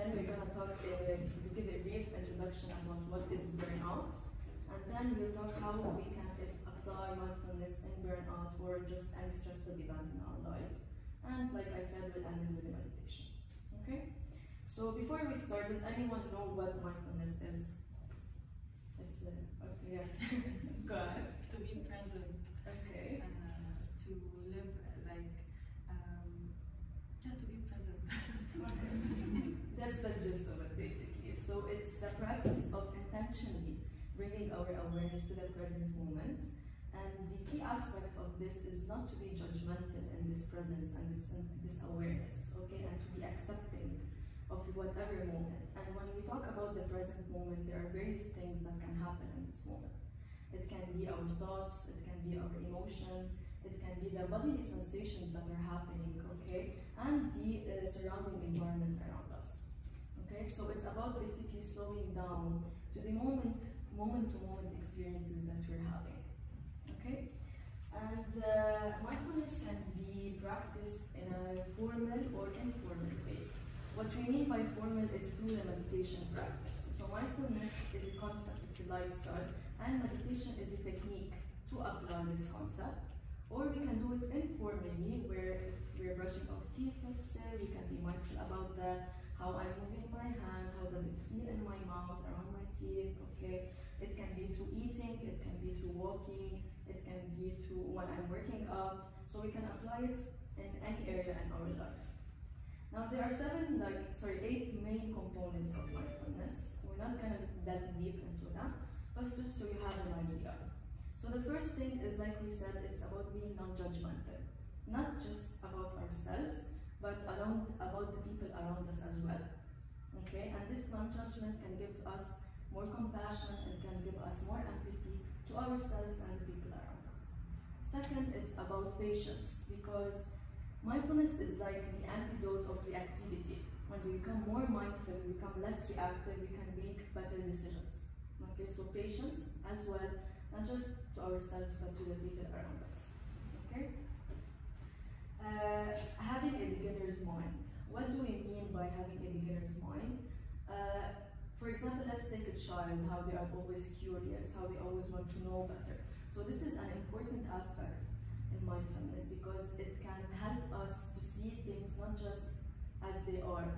Then we're gonna talk, uh, give a brief introduction about what is burnout, and then we'll talk how we can apply mindfulness in burnout or just any stressful event in our lives. And like I said, we'll end with a meditation. Okay? So before we start, does anyone know what mindfulness is? It's uh, okay, yes. Go ahead. to be present, Okay. uh, to live uh, like, um, yeah, to be present. That's the gist of it basically. So it's the practice of intentionally bringing our awareness moment and the key aspect of this is not to be judgmental in this presence and this, this awareness, okay, and to be accepting of whatever moment. And when we talk about the present moment, there are various things that can happen in this moment. It can be our thoughts, it can be our emotions, it can be the bodily sensations that are happening, okay, and the uh, surrounding environment around us. Okay, so it's about basically slowing down to the moment, moment to moment experiences that we're having. Okay? And uh, mindfulness can be practiced in a formal or informal way. What we mean by formal is through the meditation practice. So mindfulness is a concept, it's a lifestyle, and meditation is a technique to apply this concept. Or we can do it informally, where if we're brushing our teeth, let's say, we can be mindful about that, how I'm moving my hand, how does it feel in my mouth, around my teeth, okay? It can be through eating, it can be through walking, it can be through when I'm working out, so we can apply it in any area in our life. Now there are seven, like, sorry, eight main components of mindfulness. We're not gonna that deep into that, but just so you have an idea. So the first thing is, like we said, it's about being non-judgmental. Not just about ourselves, but around, about the people around us as well. Okay, and this non-judgment can give us more compassion and can give us more empathy to ourselves and the people around us. Second, it's about patience because mindfulness is like the antidote of reactivity. When we become more mindful, we become less reactive, we can make better decisions. Okay, so patience as well, not just to ourselves but to the people around us. Okay? Uh, having a beginner's mind. What do we mean by having a beginner's mind? Uh, for example, let's take a child, how they are always curious, how they always want to know better. So this is an important aspect in mindfulness because it can help us to see things not just as they are.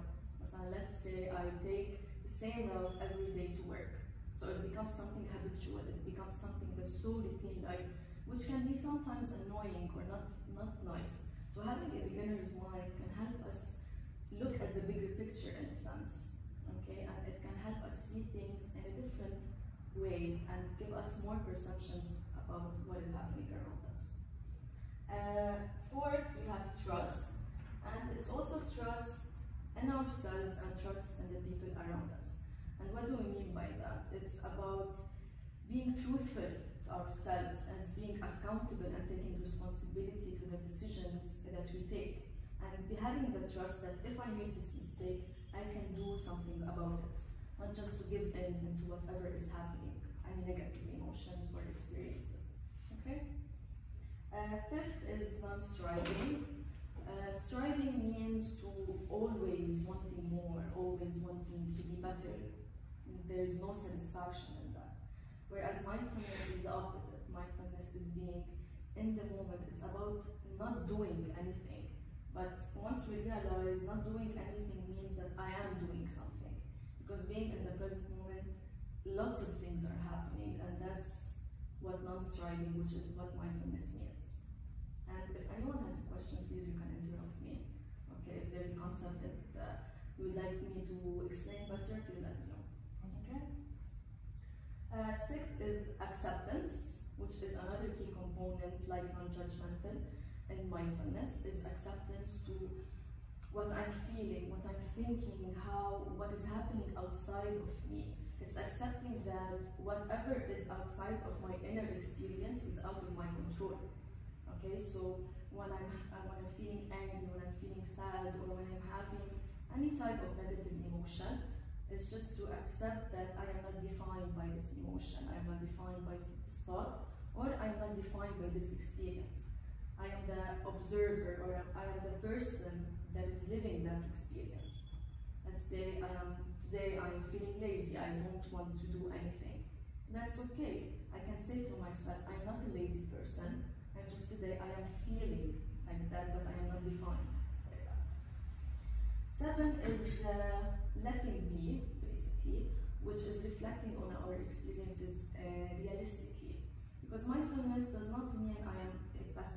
Let's say I take the same route every day to work. So it becomes something habitual, it becomes something that's so routine-like, which can be sometimes annoying or not, not nice. So having a beginner's mind can help us look at the bigger picture in a sense, okay? And it can help us see things in a different way and give us more perceptions about what is happening around us. Uh, fourth, we have trust, and it's also trust in ourselves and trust in the people around us. And what do we mean by that? It's about being truthful to ourselves and being accountable and taking responsibility to the decisions that we take. And having the trust that if I make this mistake, I can do something about it, not just to give in to whatever is happening, any negative emotions or experiences. Okay. Uh, fifth is non-striving. Uh, striving means to always wanting more, always wanting to be better. There is no satisfaction in that. Whereas mindfulness is the opposite. Mindfulness is being in the moment. It's about not doing anything. But once we realize not doing anything that I am doing something. Because being in the present moment, lots of things are happening, and that's what non-striving, which is what mindfulness means. And if anyone has a question, please you can interrupt me. Okay, if there's a concept that uh, you would like me to explain better, please let me know. Okay. Uh, sixth is acceptance, which is another key component, like non-judgmental in mindfulness, is acceptance to what I'm feeling, what I'm thinking, how what is happening outside of me. It's accepting that whatever is outside of my inner experience is out of my control. Okay, so when I'm when I'm feeling angry, when I'm feeling sad, or when I'm having any type of negative emotion, it's just to accept that I am not defined by this emotion, I am not defined by this thought, or I am not defined by this experience. I am the observer, or I am the person that is living that experience. Let's say I am today I am feeling lazy, I don't want to do anything. That's okay. I can say to myself, I'm not a lazy person. I'm just today I am feeling like that, but I am not defined by that. Seven is uh, letting be, basically, which is reflecting on our experiences uh, realistically. Because mindfulness does not mean I am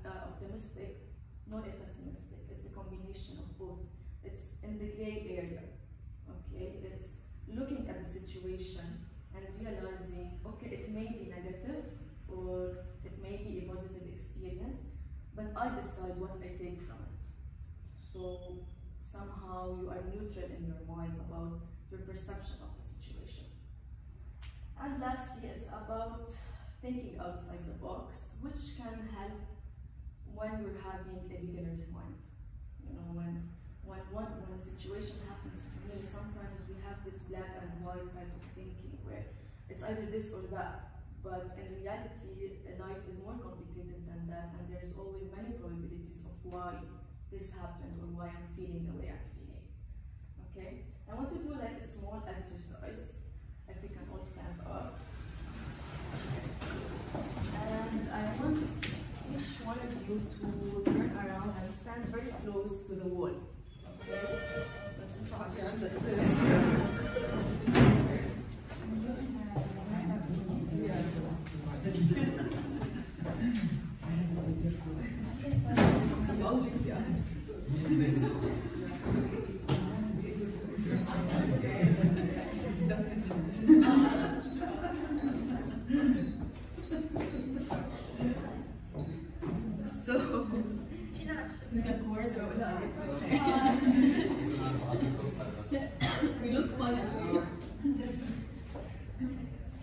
a optimistic nor a pessimistic. It's a combination of both. It's in the gray area. Okay, it's looking at the situation and realizing, okay, it may be negative or it may be a positive experience, but I decide what I take from it. So somehow you are neutral in your mind about your perception of the situation. And lastly, it's about thinking outside the box, which can help when we're having a beginner's mind. You know, when when one when a situation happens to me, sometimes we have this black and white type of thinking where it's either this or that. But in reality, life is more complicated than that, and there's always many probabilities of why this happened or why I'm feeling the way I'm feeling. Okay? I want to do like a small exercise, if we can all stand up. And I want each one of you to turn around and stand very close to the wall. Okay? So, we look funny.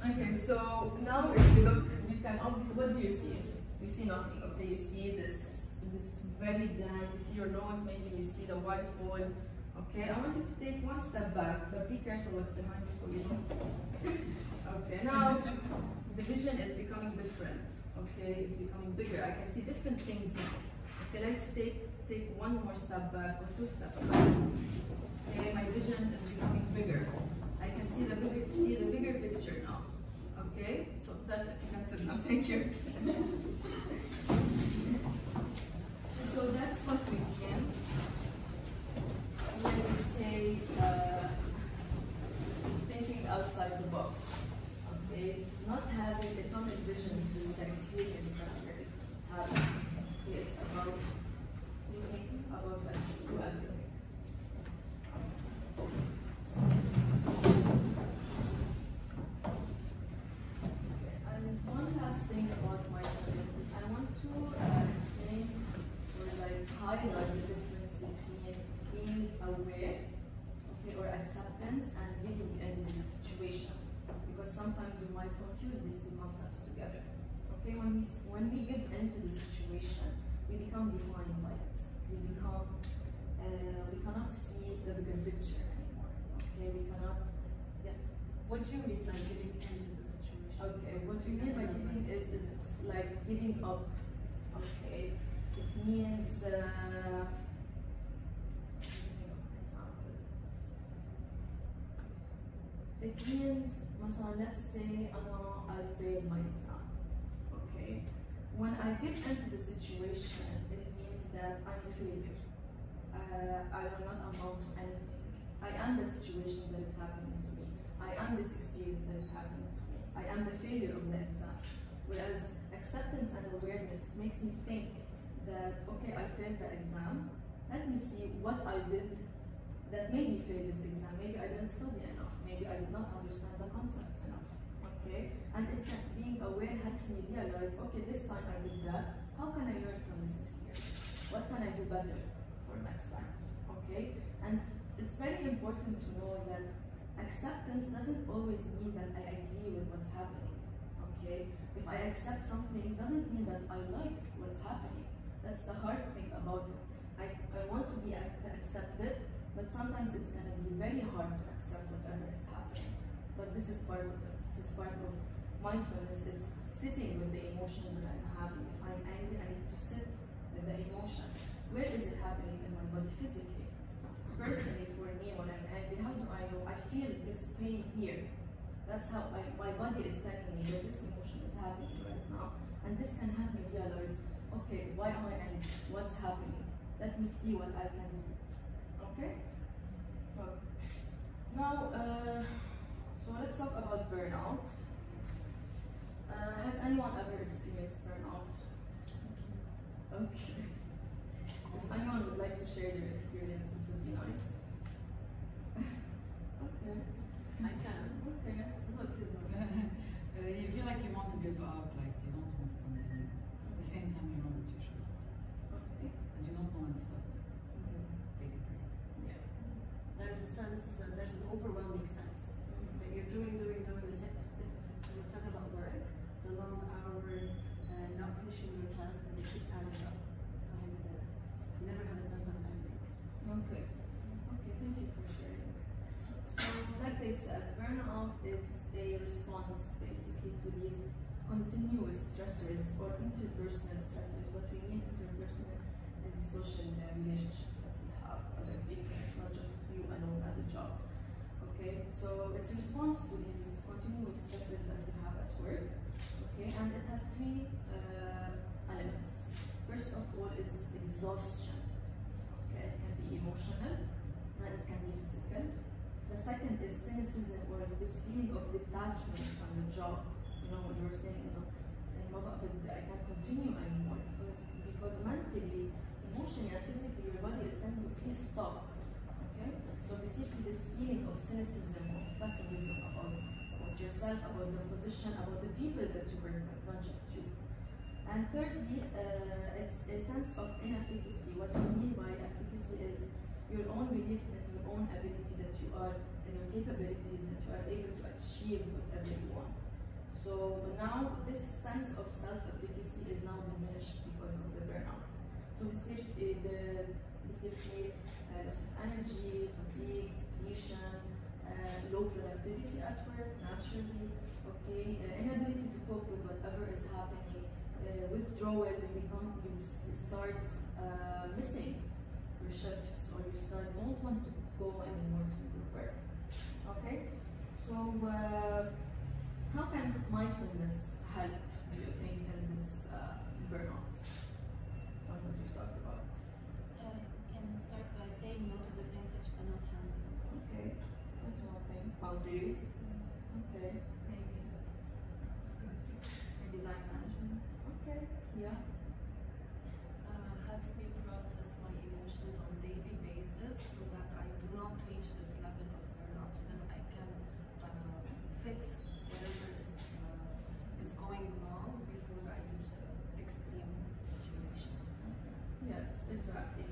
Okay, so now if you look, you can obviously, what do you see? You see nothing, okay? You see this, this very blank, you see your nose, maybe you see the white wall. Okay, I want you to take one step back, but be careful what's behind you so you don't. Okay, now the vision is becoming different. Okay, it's becoming bigger. I can see different things now. Okay, let's take take one more step back or two steps back. Okay, my vision is becoming bigger. I can see the bigger see the bigger picture now. Okay, so that's it. You can sit now. Thank you. so that's what we mean uh, thinking outside the box. Okay, not having a tunnel vision to the experience that we're having. Okay, it's about thinking about that to everything. Okay, and one last thing about mindfulness is I want to uh, explain or like highlight the difference between being aware, okay, or acceptance and living in the situation. Because sometimes we might confuse these two concepts together. Okay, when we s- when we give into the situation, we become defined by it. We become uh, we cannot see the bigger picture anymore. Okay, we cannot. Yes. What do you mean by getting into the situation? Okay, what we mean by giving is is like giving up. Okay, it means. Uh, it means, مثلا, let's say أنا I failed my exam. When I give into the situation, it means that I'm a failure. Uh, I will not amount to anything. I am the situation that is happening to me. I am this experience that is happening to me. I am the failure of the exam. Whereas acceptance and awareness makes me think that, okay, I failed the exam. Let me see what I did that made me fail this exam. Maybe I didn't study enough. Maybe I did not understand the concepts enough. Okay? And it can, being aware helps me realize, okay, this time I did that. How can I learn from this experience? What can I do better for next time? Okay? And it's very important to know that acceptance doesn't always mean that I agree with what's happening. Okay? If I accept something, doesn't mean that I like what's happening. That's the hard thing about it. I, I want to be accepted, but sometimes it's gonna be very hard to accept whatever is happening. But this is part of it. Part of mindfulness. It's sitting with the emotion that I'm having. If I'm angry, I need to sit with the emotion. Where is it happening in my body physically? So personally, for me, when I'm angry, how do I know? I feel this pain here. That's how I, my body is telling me that this emotion is happening right now. And this can help me realize, okay, why am I angry? What's happening? Let me see what I can do. Okay? So, now, uh, so let's talk about burnout. Uh, has anyone ever experienced burnout? Okay. If anyone would like to share their experience, it would be nice. okay. I can. Okay. No, please no. Uh, you feel like you want to give up, like you don't want to continue. At the same time, you know that you should, Okay. and you don't know when to stop. Mhm. Take a break. Yeah. There's a sense, uh, there's an overwhelming sense. Doing, doing, doing the same, we're talking about work, the long hours, uh, not finishing your task, and they keep adding up. So I never, you have a sense of ending. Okay. Okay, thank you for sharing. So, like they said, burnout is a response basically to these continuous stressors or interpersonal stressors. What we mean interpersonal is social uh, relationships that we have with other people. It's not just you alone at the job. Okay, so it's a response to these continuous stressors that we have at work. Okay, and it has three uh, elements. First of all is exhaustion. Okay, it can be emotional and it can be physical. The second is cynicism or this feeling of detachment from the job. You know, when you're saying, you know, I can't continue anymore because, because mentally, emotionally, and physically, your body is telling you, please stop. Okay? So basically, this feeling of cynicism pessimism about, about yourself, about the position, about the people that you work with, not just you. And thirdly, uh, it's a sense of inefficacy. What we mean by efficacy is your own belief in your own ability that you are, in your capabilities, that you are able to achieve whatever you want. So now this sense of self-efficacy is now diminished because of the burnout. So we see uh, the we see uh, loss of energy, fatigue, depletion, low productivity at work, naturally, okay, uh, inability to cope with whatever is happening, uh, withdrawal, you become, you start uh, missing your shifts or you start don't want to go anymore to your work. Okay? So uh, how can mindfulness help, do you think, in this uh, burnout? From what we've talked about. Uh, can start by saying no to the things that you cannot handle. Okay, that's one thing. Boundaries. Okay. Maybe. Maybe time management. Okay. Yeah. uh, helps me process my emotions on daily basis so that I do not reach this level of burnout so that I can uh, fix whatever is, uh, is going wrong before I reach the extreme situation. Yes, exactly.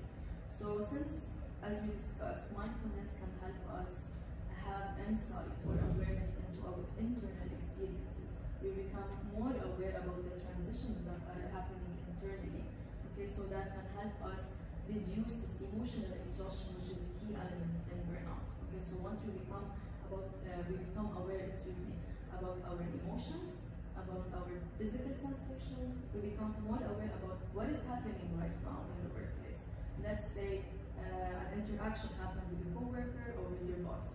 So since, as we discussed, mindfulness can help us have insight or awareness into our internal experiences, we become more aware about the transitions that are happening internally. Okay, so that can help us reduce this emotional exhaustion, which is a key element in burnout. Okay, so once we become about uh, we become aware, excuse me, about our emotions, about our physical sensations, we become more aware about what is happening right now. Let's say uh, an interaction happened with your coworker or with your boss,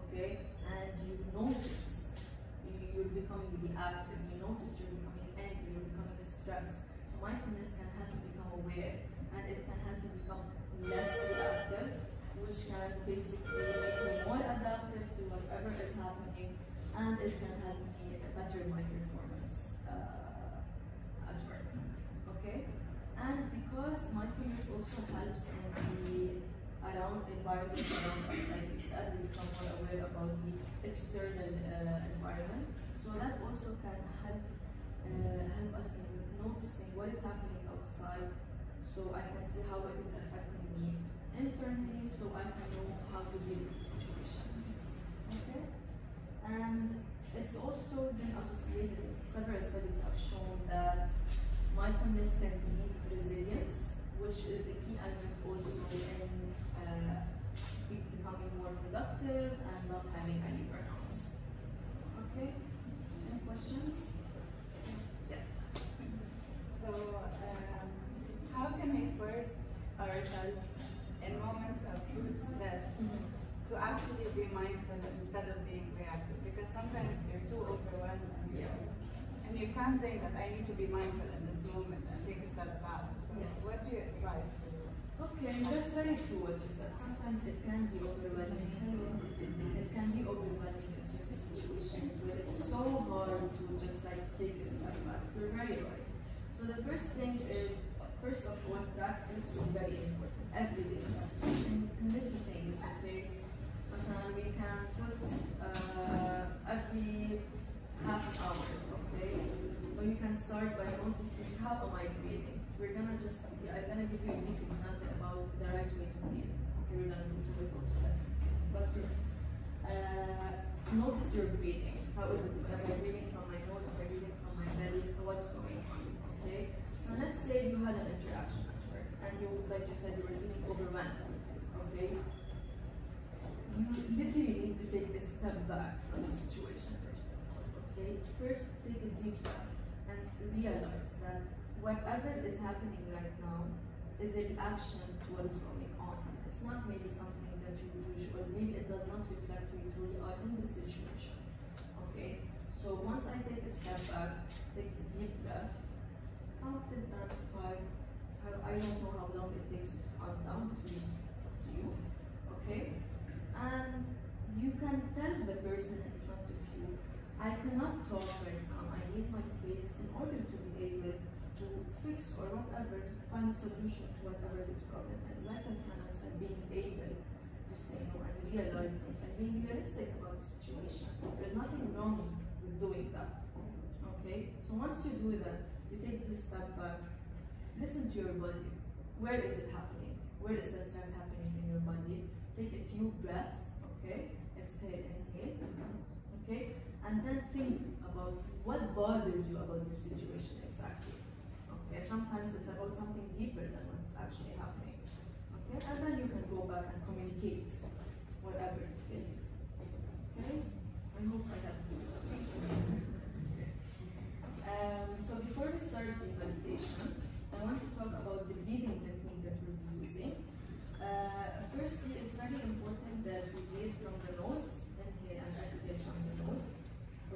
okay, and you notice you- you're becoming reactive, you notice you're becoming angry, you're becoming stressed. So mindfulness can help you become aware, and it can help you become less reactive, which can basically make me more adaptive to whatever is happening, and it can help me better my performance uh, at work. Okay? And because mindfulness also helps in the around environment around us, like we said, we become more aware about the external uh, environment. So that also can help uh, help us in noticing what is happening outside, so I can see how it is affecting me internally, so I can know how to deal with the situation. Okay? And it's also been associated, several studies have shown that Mindfulness can be resilience, which is a key element also in uh, becoming more productive and not having any burnouts. Okay? Any questions? Yes. So, um, how can we force ourselves in moments of huge stress to actually be mindful instead of being reactive? Because sometimes you're too overwhelmed and, Yeah. and you can't think that I need to be mindful in this moment and take a step back. So yes. what do you advise to you? Okay, that's very true what you said. Sometimes it can be overwhelming. It can be overwhelming in certain situations where it's so hard to just like take a step back. You're very right. So the first thing is, first of all, practice is very important. Every day practice. And little things, okay? Personally, we can put uh, every half hour, okay? So you can start by noticing how am I breathing. We're gonna just, I'm gonna give you a brief example about the right way to breathe. Okay, we're gonna go to it also. But first, uh, notice your breathing. How is it? Am I breathing from my nose? Am I breathing from my belly? What's going on? Okay. So let's say you had an interaction at work, and you, like you said, you were feeling overwhelmed. Okay. You literally need to take a step back from of First, take a deep breath and realize that whatever is happening right now is a reaction to what is going on. It's not maybe something that you wish, or maybe it does not reflect who you truly are in the situation. Okay? So once I take a step back, take a deep breath, count it down to five. I, don't know how long it takes to count down, this is up to you. Okay? And you can tell the person in front of you, I cannot talk right now, I need my space in order to be able to fix or whatever, to find a solution to whatever this problem is. Like Tatiana said, being able to say no and realizing and being realistic about the situation. There's nothing wrong with doing that. Okay? So once you do that, you take this step back, listen to your body. Where is it happening? Where is the stress happening in your body? Take a few breaths, okay? Exhale, inhale, okay? And then think about what bothered you about the situation exactly. Okay, sometimes it's about something deeper than what's actually happening. Okay, and then you can go back and communicate whatever you feel. Okay, I hope I have to. Um, so before we start the meditation, I want to talk about the breathing technique that we'll be using. Uh, firstly, it's very important that we breathe from the nose, inhale and exhale from the nose.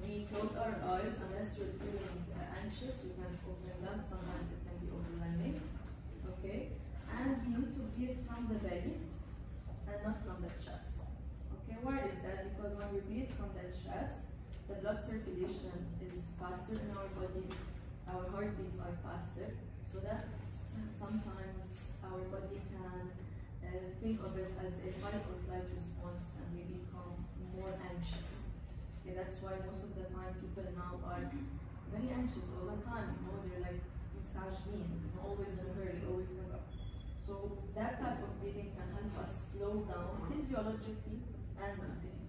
We close our eyes unless you're feeling uh, anxious, you can open them, sometimes it can be overwhelming. Okay? And we need to breathe from the belly and not from the chest. Okay, why is that? Because when we chest, the blood circulation is faster in our body, our heartbeats are faster, so that sometimes our body can uh, think of it as a fight or flight response and we become more anxious. Okay, that's why most of the time people now are very anxious all the time, you know, they're like mean, always in a hurry, always in a So that type of breathing can help us slow down physiologically and mentally.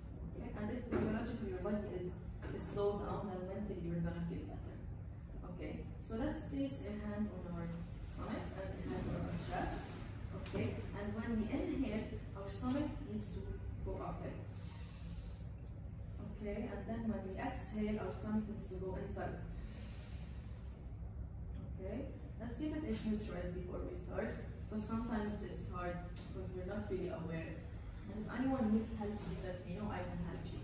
And if physiologically your body is, is slowed down, then mentally you're gonna feel better. Okay, so let's place a hand on our stomach and a hand on our chest. Okay, and when we inhale, our stomach needs to go up. Okay, and then when we exhale, our stomach needs to go inside. Okay, let's give it a few tries before we start, because sometimes it's hard because we're not really aware. Anyone needs help, please let me know, I can help you.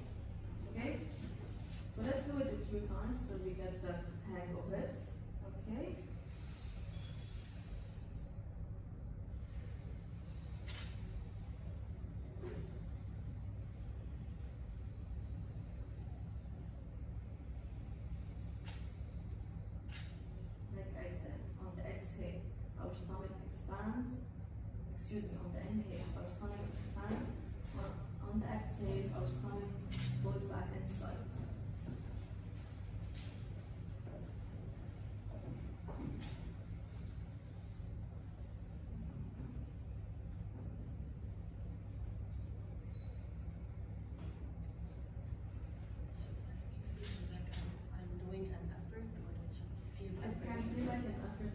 Okay? So let's do it a few times so we get the hang of it. Okay? Like I said, on the exhale, our stomach expands. Excuse me, on the inhale, our stomach expands. On, on the exhale, our stomach goes back inside. Should I be feeling like I'm, I'm doing an effort or it should feel It can effortless? feel like an effort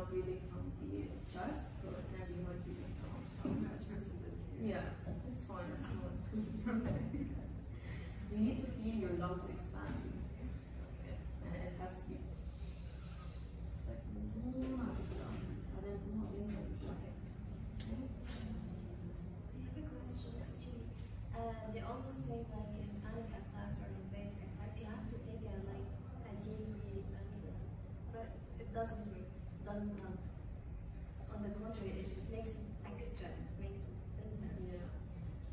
not from the chest, so it can be like reading from outside. Yeah, it's fine, it's fine. you need to feel your lungs expanding. Okay. And it has to be. It's like, and then more inside the I have a question, actually. Uh, they almost say, like, in panic attacks or anxiety attacks, you have to take a, like, a deep breath, but it doesn't really doesn't. On the contrary, it, it makes it extra. It makes it intense. Yeah.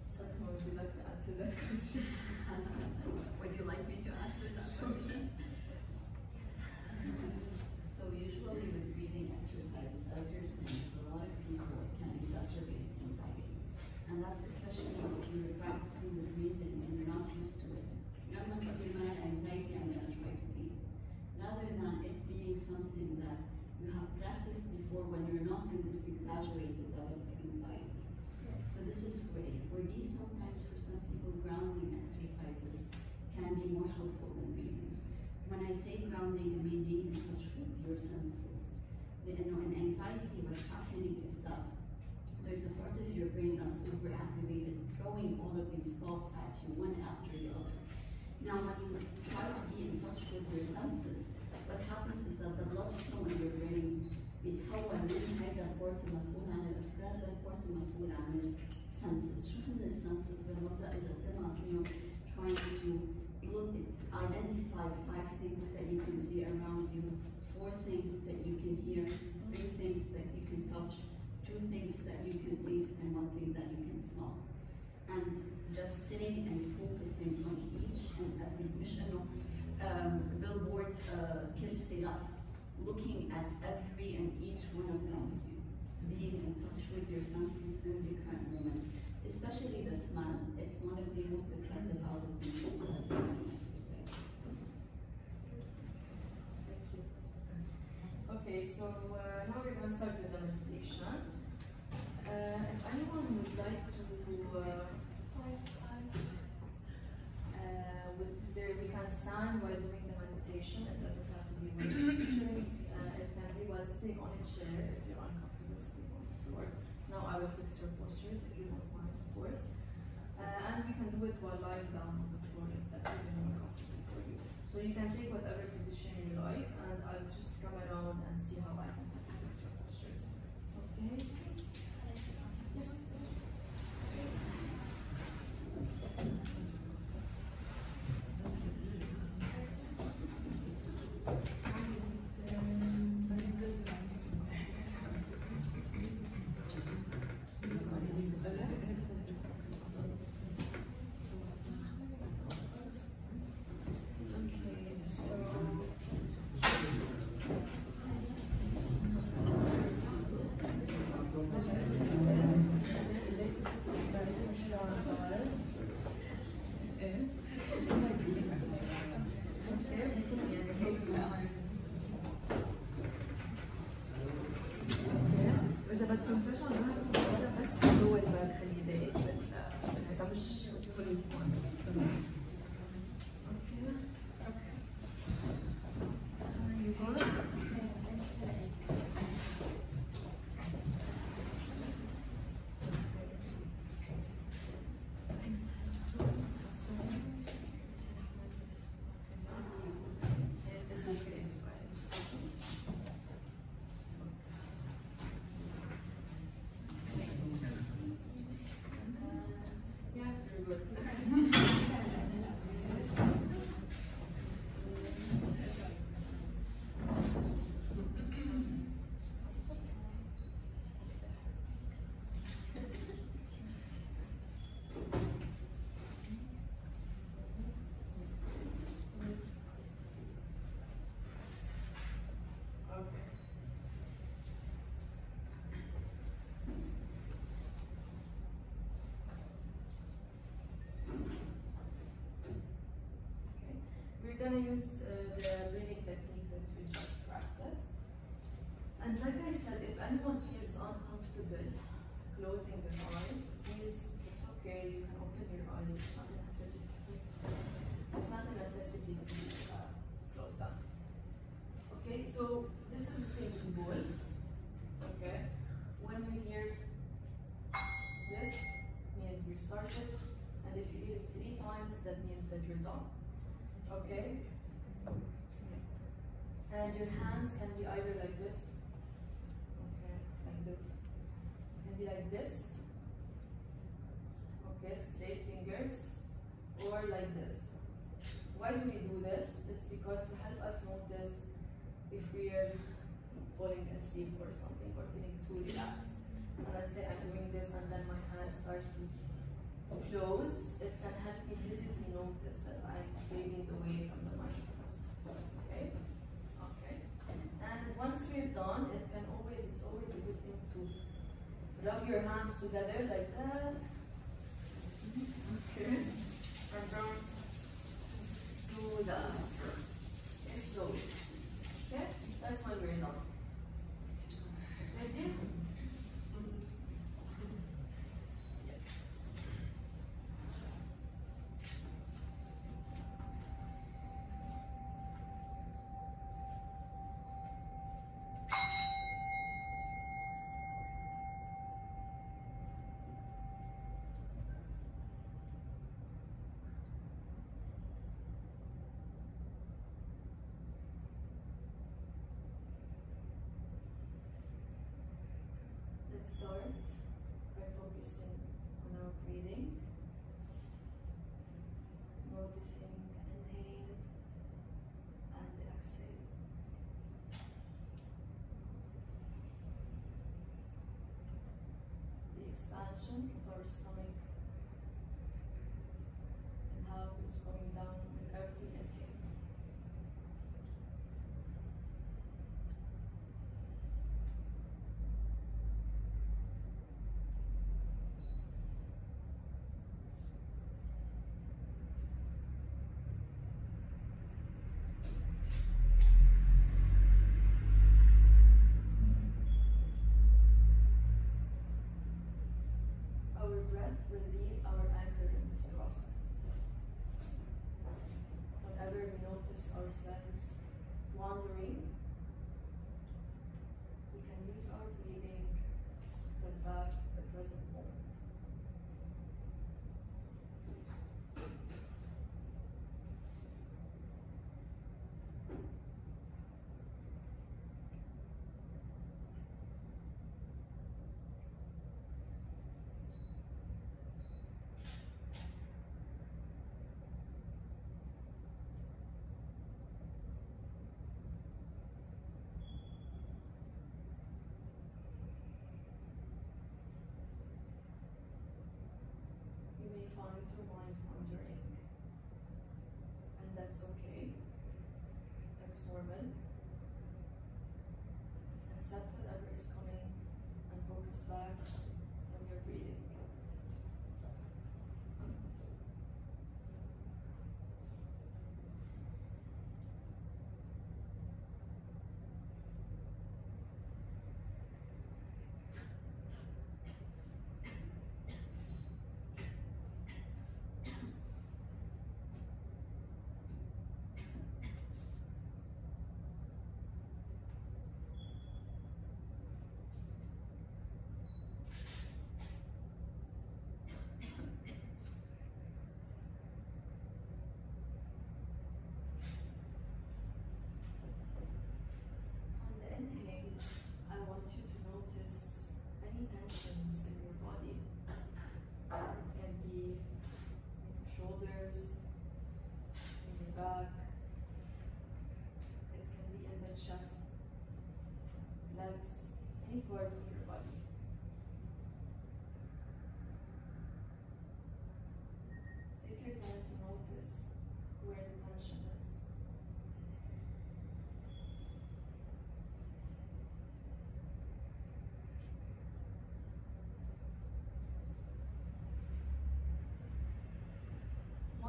So that's why would you like to answer that question? Would you like me to answer that question? So usually with breathing exercises, as you're saying, for a lot of people it can exacerbate anxiety. And that's especially if you're practicing the breathing and you're not used to it. Not much in my anxiety, I'm gonna try to breathe. Rather than it being something that you have practiced before when you're not in this exaggerated level of anxiety. So this is for A. For B, sometimes for some people, grounding exercises can be more helpful than breathing. When I say grounding, I mean being in touch with your senses. You know, in anxiety, what's happening is that there's a part of your brain that's overactivated, throwing all of these thoughts at you, one after the other. Now, when you try to be in touch with your senses, what happens is that the blood flow in your brain بيتحول من هذا البورت المسؤول عن الافكار للبورت المسؤول عن السنسز شو هن السنسز بالمبدا اذا سمع فيهم trying to look at identify five things that you can see around you four things that you can hear, three things that you can touch, two things that you can taste, and one thing that you can smell. And just sitting and focusing on each and every mission, um, billboard uh, looking at every and each one of them, being in touch with your senses in the current moment, especially the smell. It's one of the most incredible. out if anyone would like to, uh, uh, with there, we can stand while doing the meditation. It doesn't have to be sitting. Uh, it can be while sitting on a chair if you're uncomfortable sitting on the floor. Now I will fix your postures if you don't want, of course. Uh, and you can do it while lying down on the floor if that's even more comfortable for you. So you can take whatever position you like, and I'll just come around and see how I can fix your postures. Okay, we're going to use uh, the breathing technique that we just practiced. And like I said, if anyone feels uncomfortable closing their eyes, please, it's okay, you can open your eyes, it's not a necessity. It's not a necessity to uh, close them. Okay, so this is the singing bowl. Okay, when we hear this, means we started, and if you hear it three times, that means that you're done. Okay? And your hands can be either like this. Okay, like this. Can be like this. Okay, straight fingers. Or like this. Why do we do this? It's because to help us notice if we're falling asleep or something or feeling too relaxed. So let's say I'm doing this and then my hands start to close. It can help me physically notice that I'm fading away from the mindfulness. Okay? Okay. And once we're done, it can always, it's always a good thing to rub your hands together like that. Okay. And then do that. Okay, slowly. Okay? That's when we're done. Ready? Start by focusing on our breathing. Noticing the inhale and the exhale. The expansion of our stomach and how it's going down with every inhale. Be our anchor in this process. Whenever we notice ourselves wandering,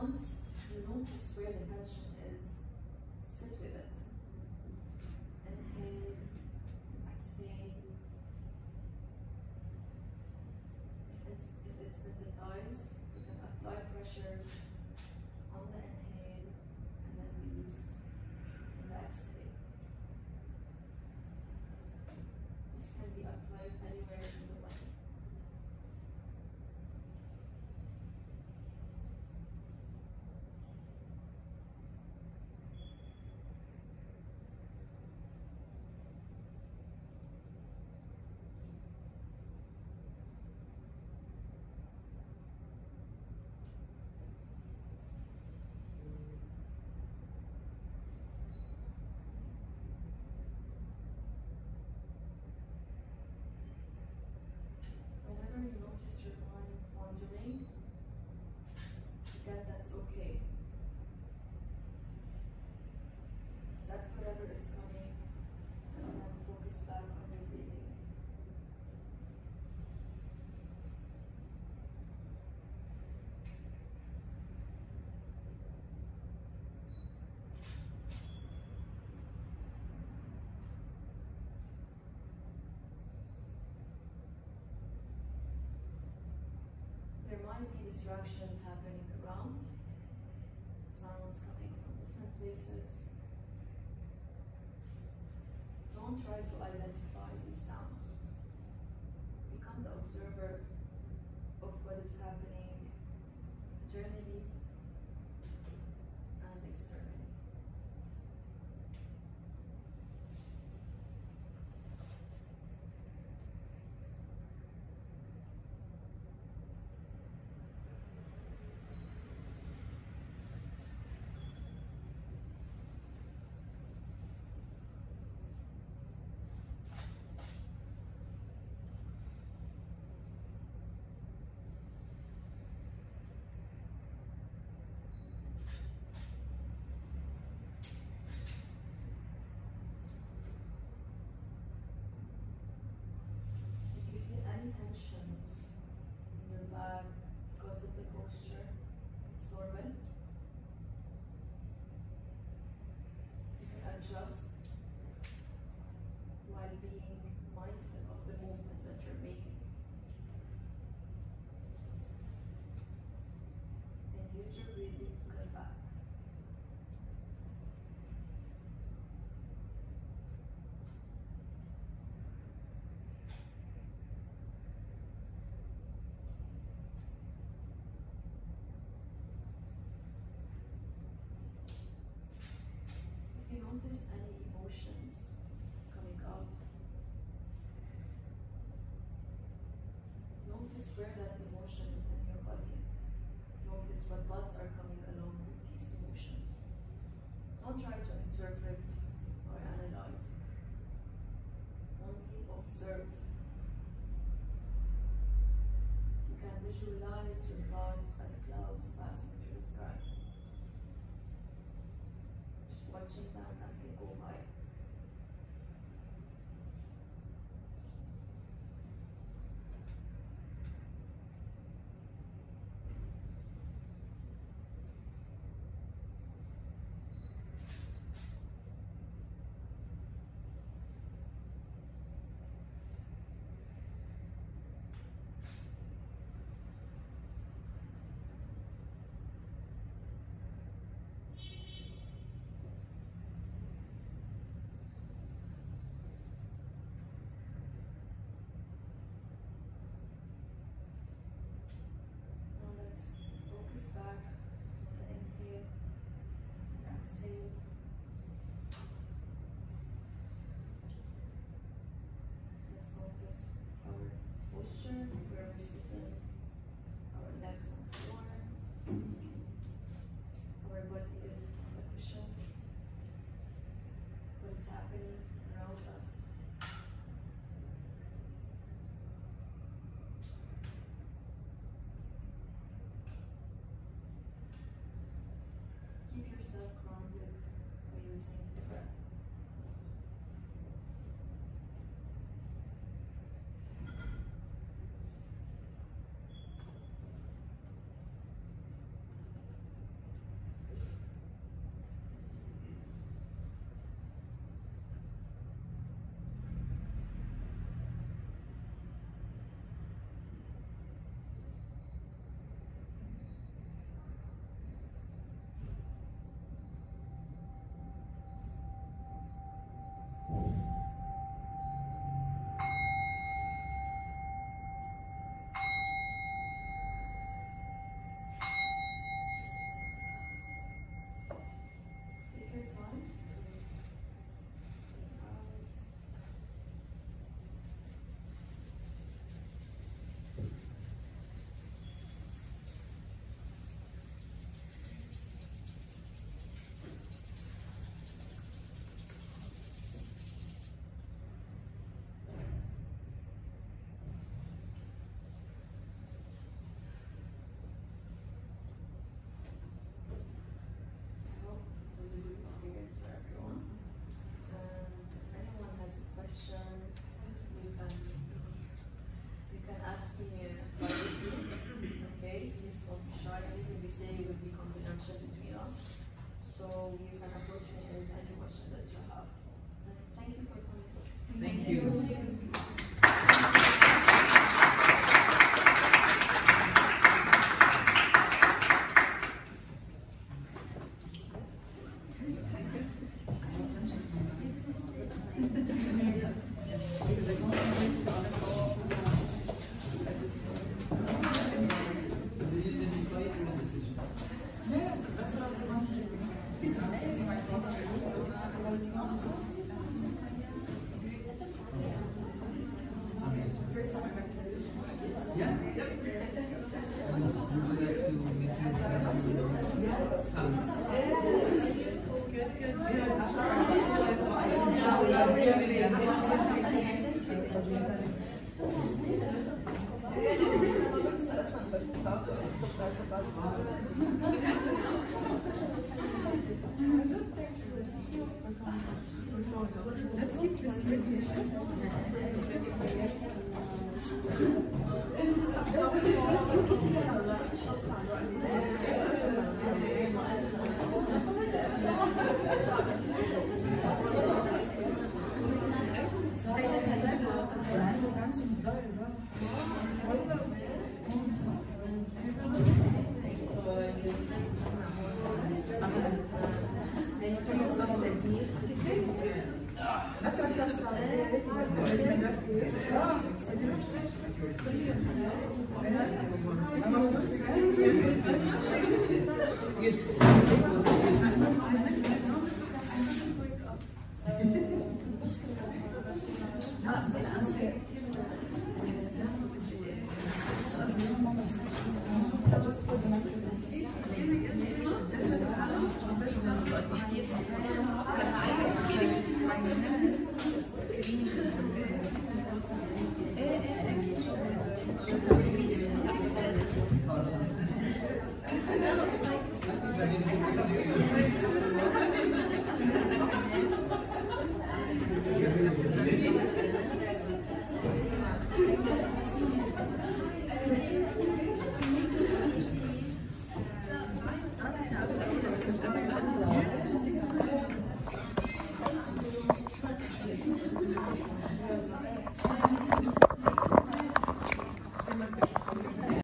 Once you notice where the tension okay. Accept whatever is coming and focus back on your breathing. There might be distractions happening around this is. Don't try to identify these sounds. Become the observer straight up